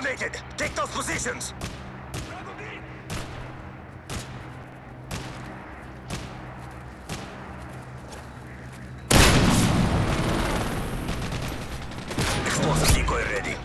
dominated! Take those positions. Explosive decoy ready.